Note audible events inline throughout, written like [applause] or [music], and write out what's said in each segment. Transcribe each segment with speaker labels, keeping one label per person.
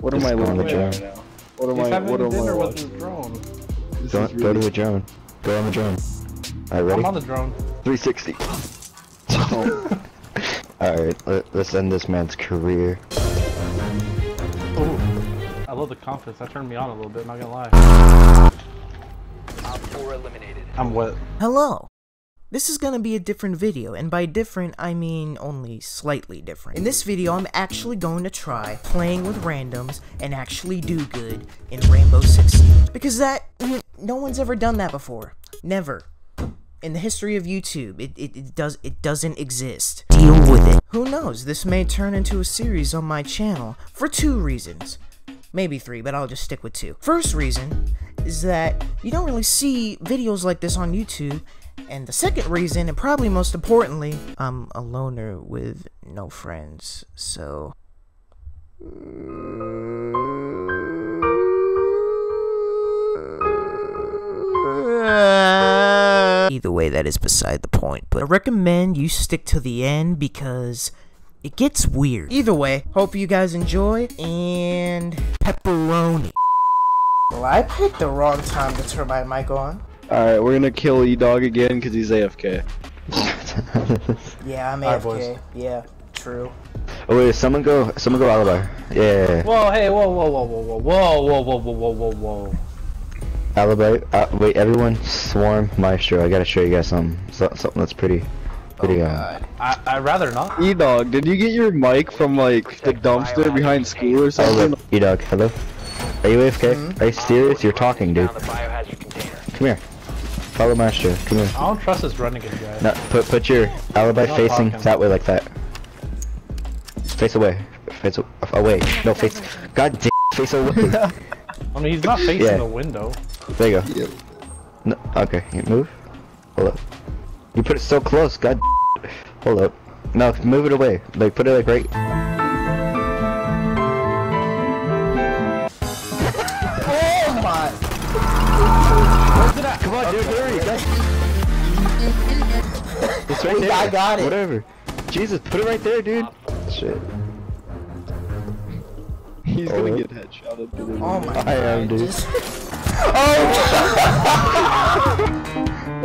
Speaker 1: What am I
Speaker 2: go on the
Speaker 1: looking at
Speaker 2: drone.
Speaker 1: now? What am
Speaker 3: He's
Speaker 1: I?
Speaker 3: having
Speaker 1: What am
Speaker 3: dinner
Speaker 1: I
Speaker 3: with
Speaker 1: watching?
Speaker 3: his drone.
Speaker 1: This
Speaker 2: Go,
Speaker 1: is
Speaker 2: go to
Speaker 1: really-
Speaker 2: the drone. Go on the drone. Alright, ready?
Speaker 3: I'm on the drone.
Speaker 2: 360.
Speaker 1: Oh, [laughs]
Speaker 2: Alright, let, let's end this man's career.
Speaker 3: Ooh. I love the confidence. That turned me on a little bit, not gonna lie.
Speaker 4: Op 4 eliminated.
Speaker 3: I'm wet.
Speaker 5: Hello! This is gonna be a different video, and by different, I mean only slightly different. In this video, I'm actually going to try playing with randoms and actually do good in Rainbow Six Siege. Because that, no one's ever done that before. Never. In the history of YouTube, it, it, it does it doesn't exist. Deal with it. Who knows, this may turn into a series on my channel for two reasons. Maybe three, but I'll just stick with two. First reason is that you don't really see videos like this on YouTube. And the second reason, and probably most importantly, I'm a loner with no friends, so. Either way, that is beside the point, but I recommend you stick to the end because it gets weird. Either way, hope you guys enjoy, and pepperoni. Well, I picked the wrong time to turn my mic on.
Speaker 1: Alright, we're gonna kill E Dog again because he's AFK.
Speaker 5: Yeah, I'm
Speaker 3: Alright,
Speaker 5: AFK.
Speaker 3: boys.
Speaker 5: Yeah, true.
Speaker 2: oh wait, someone go, someone go alibi. Yeah,
Speaker 3: Whoa, hey, whoa, whoa, whoa, whoa, whoa, whoa, whoa, whoa, whoa, whoa, whoa, whoa.
Speaker 2: alibi. Uh, wait, everyone, swarm Maestro. I gotta show you guys something, so, something that's pretty, pretty. um,
Speaker 3: I, I'd rather not.
Speaker 1: E Dog, did you get your mic from like the dumpster behind school or
Speaker 2: Oh
Speaker 1: something?
Speaker 2: look, E-Dog, hello. Are you AFK?
Speaker 5: Mm-hmm.
Speaker 2: Are you serious? You're talking, dude.
Speaker 4: Found the biohazard container.
Speaker 2: Come here. Follow Maestro. Come here.
Speaker 3: I don't trust this renegade guy.
Speaker 2: No, put put your alibi
Speaker 3: Not
Speaker 2: facing
Speaker 3: talking.
Speaker 2: that way like that. Face away. Face away. No face. God damn. Face away. [laughs]
Speaker 3: I mean, he's not facing
Speaker 2: Yeah.
Speaker 3: the window.
Speaker 2: there you go.
Speaker 1: Yeah.
Speaker 2: No, okay. You move. Hold up. You put it so close. God. Hold up. No, move it away. Like put it like right. Come on, dude. Hurry. God. It's right there.
Speaker 5: I got it.
Speaker 2: Whatever. Jesus, put it right there, dude. Shit.
Speaker 1: He's
Speaker 2: Oh.
Speaker 1: gonna get headshotted. dude.
Speaker 5: Oh my
Speaker 2: I am, dude.
Speaker 5: Just- [laughs] oh!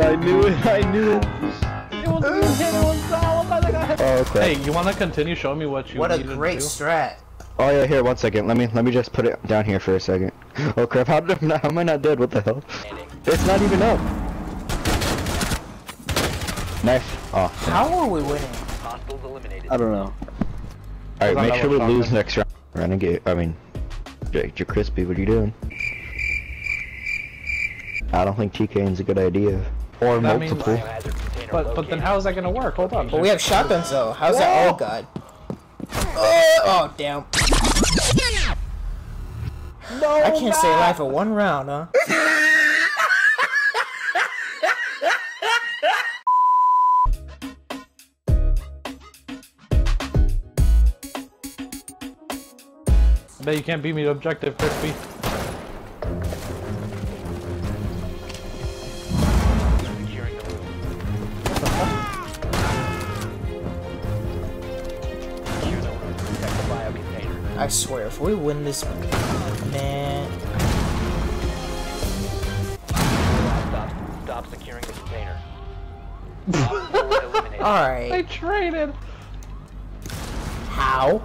Speaker 5: [laughs]
Speaker 1: I knew it. I knew it.
Speaker 3: It was me, it was Sal, what the?
Speaker 2: Oh crap.
Speaker 3: Hey, you wanna continue showing me what you
Speaker 5: what a
Speaker 3: needed to
Speaker 5: great
Speaker 3: do?
Speaker 5: strat.
Speaker 2: Oh yeah, here, one second. Let me let me just put it down here for a second. [laughs] Oh crap! How did I how am I not dead? What the hell? It's not even up. Knife. Oh.
Speaker 5: How are we winning?
Speaker 4: Hostiles eliminated.
Speaker 1: I don't know.
Speaker 2: All right, make sure we
Speaker 3: that was
Speaker 2: lose
Speaker 3: shotgun.
Speaker 2: next round. Renegade. I mean, Jake, you're crispy. What are you doing? I don't think TKing's a good idea. Or
Speaker 3: That
Speaker 2: multiple.
Speaker 4: Biohazard container
Speaker 3: But but then how is that gonna work? Hold on.
Speaker 5: But we have shotguns though. How's that? Oh god. Oh, oh damn.
Speaker 3: no,
Speaker 5: I can't stay alive for one round, huh? [laughs]
Speaker 3: Bet you can't beat me to objective, Crispy.
Speaker 5: I swear, if we win this, man. [laughs]
Speaker 4: Stop, stop securing the container.
Speaker 5: Alright.
Speaker 3: I traded.
Speaker 5: How?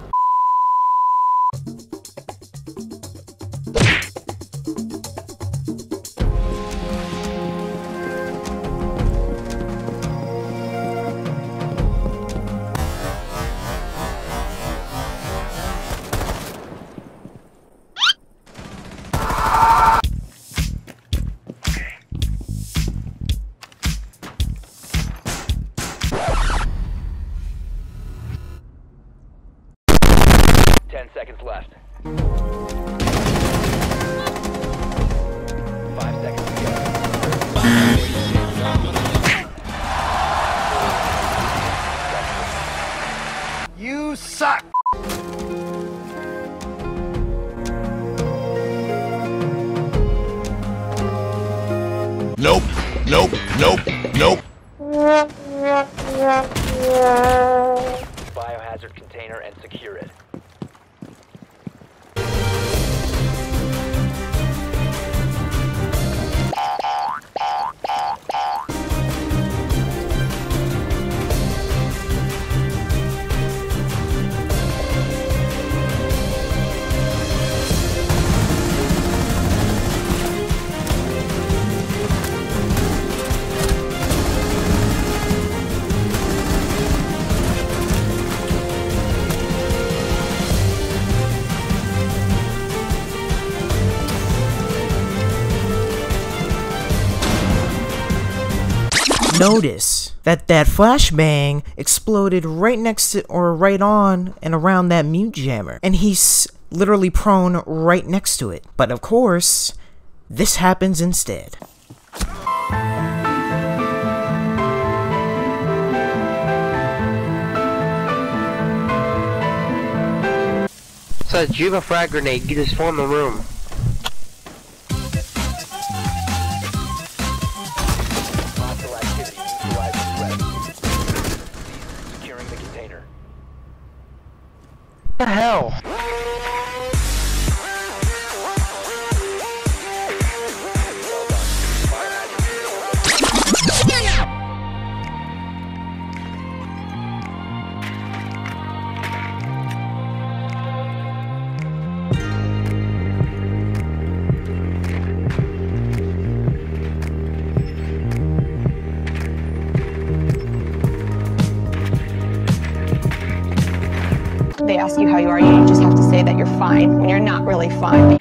Speaker 4: Ten seconds left. Five seconds to go.
Speaker 5: You suck!
Speaker 6: Nope, nope, nope, nope.
Speaker 4: Biohazard container and secure it.
Speaker 5: Notice that that flashbang exploded right next to or right on and around that mute jammer. And he's literally prone right next to it. But of course, this happens instead.
Speaker 4: So have frag grenade, you just form a room.
Speaker 7: The
Speaker 4: hell?
Speaker 8: They ask you how you are, you just have to say that you're fine when you're not really fine.